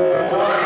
Música